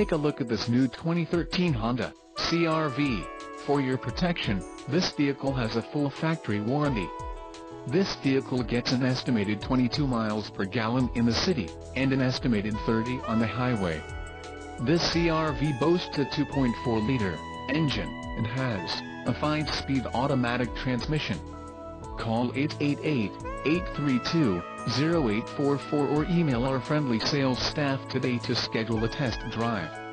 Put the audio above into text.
take a look at this new 2013 Honda CRV. For your protection, this vehicle has a full factory warranty. This vehicle gets an estimated 22 miles per gallon in the city, and an estimated 30 on the highway. This CRV boasts a 2.4-liter engine, and has a 5-speed automatic transmission. Call 888-832-0844 or email our friendly sales staff today to schedule a test drive.